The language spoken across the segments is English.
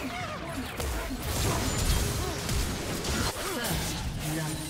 First, love.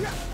Yeah.